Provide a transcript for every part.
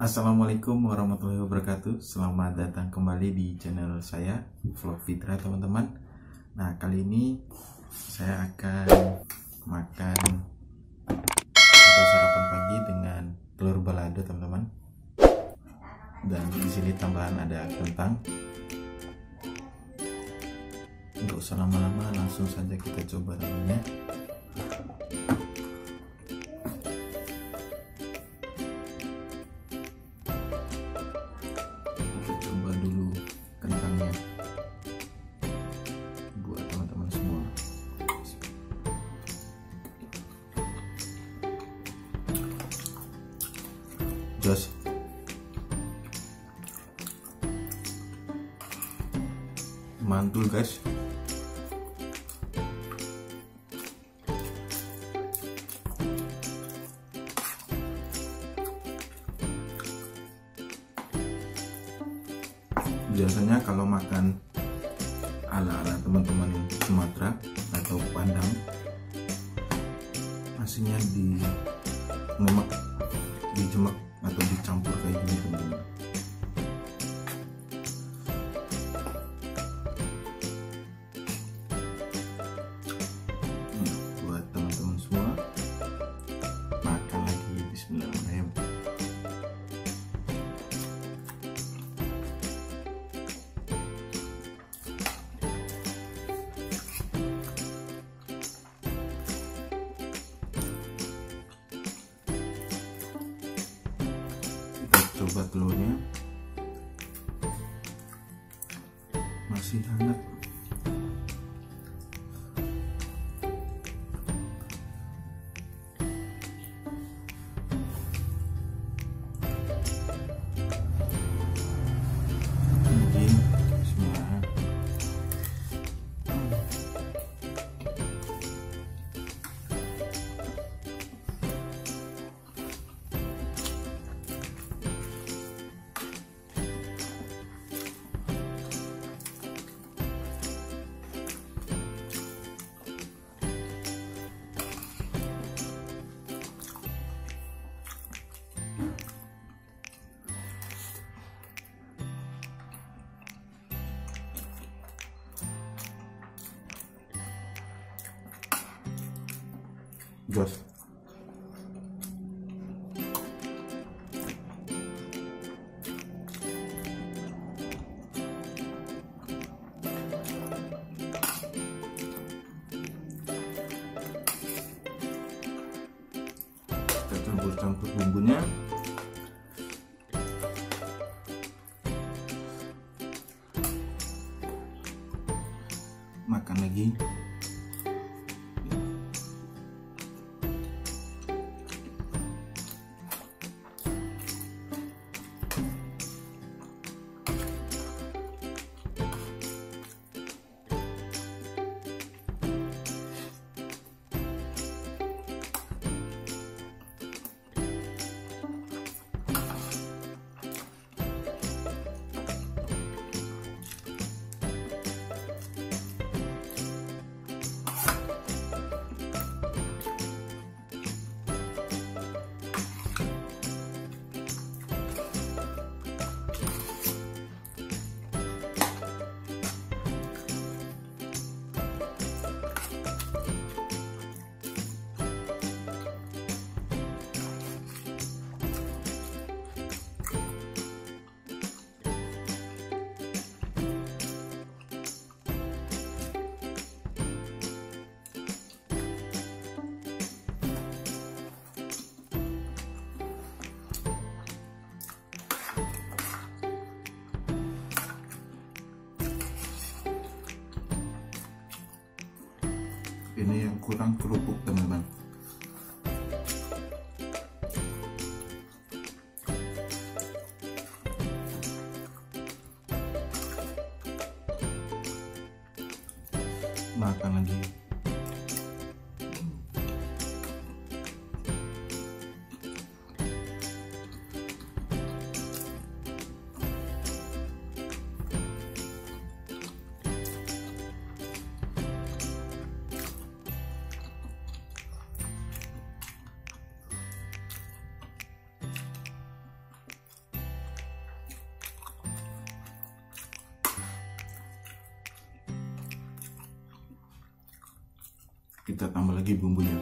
Assalamualaikum warahmatullahi wabarakatuh. Selamat datang kembali di channel saya Vlog Fitra teman-teman. Nah kali ini saya akan makan atau sarapan pagi dengan telur balado teman-teman. Dan di sini tambahan ada kentang. Nggak usah lama-lama langsung saja kita coba teman-teman mantul guys. Biasanya kalau makan ala-ala teman-teman Sumatera atau Padang nasinya di ngemek dijemek atau dicampur kayak gini teman-teman telurnya. Masih hangat Kita campur-campur bumbunya. Ini yang kurang kerupuk teman-teman kita tambah lagi bumbunya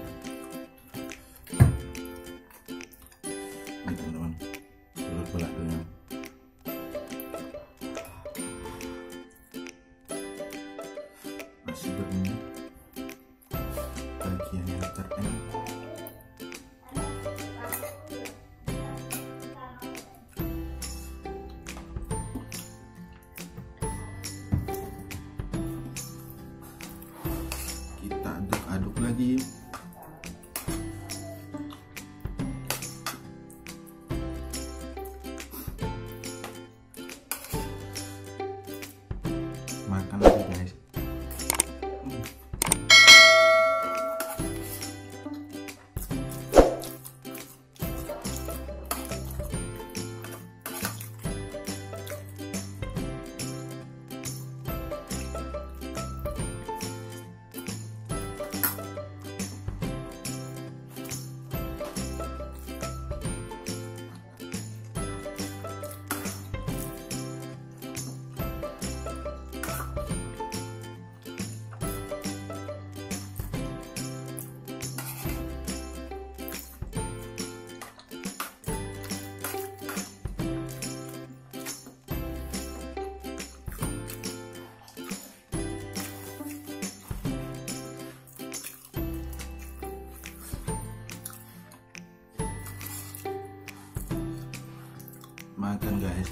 makan guys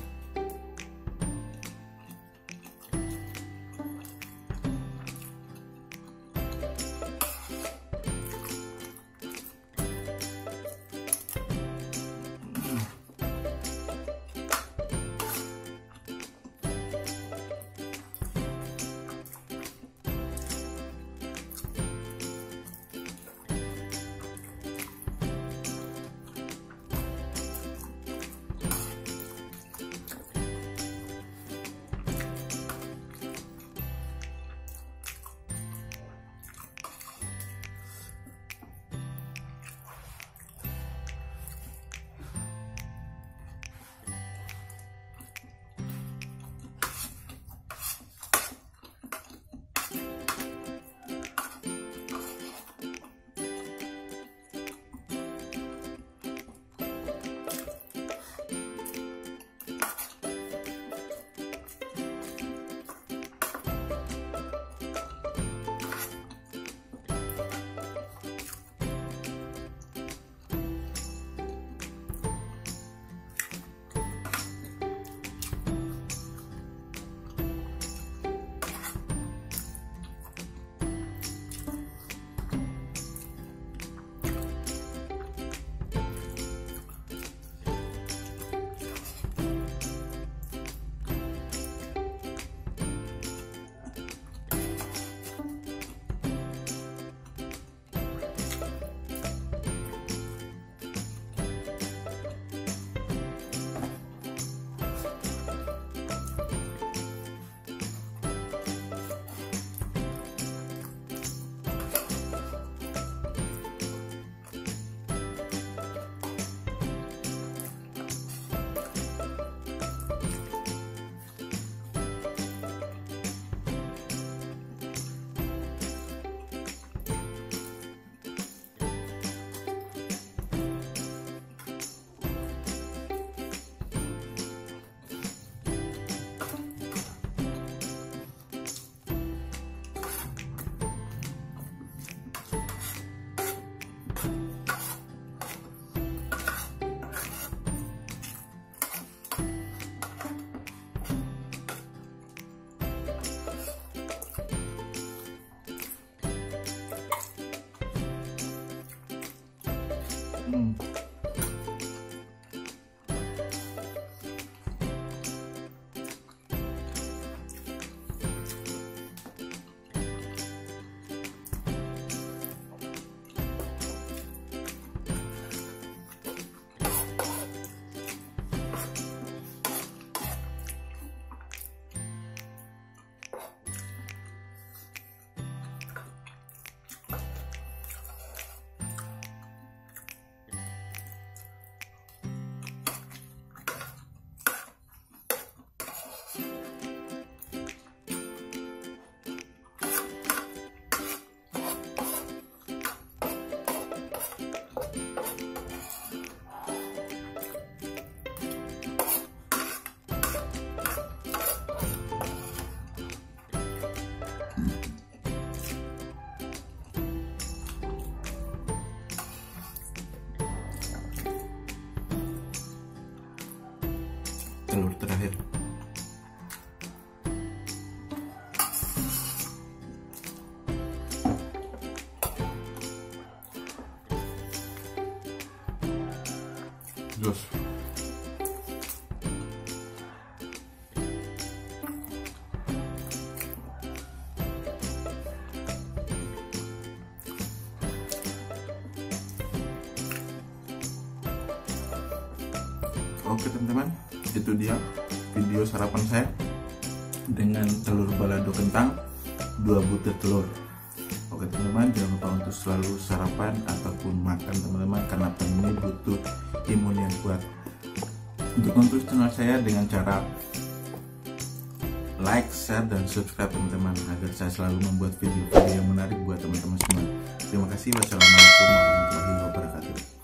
嗯。Oke teman-teman, itu dia video sarapan saya dengan telur balado kentang, dua butir telur. Oke teman-teman, jangan lupa untuk selalu sarapan ataupun makan teman-teman karena ini butuh imun yang kuat. Untuk terus channel saya dengan cara like, share, dan subscribe teman-teman agar saya selalu membuat video-video yang menarik buat teman-teman semua. Terima kasih. Wassalamualaikum warahmatullahi wabarakatuh.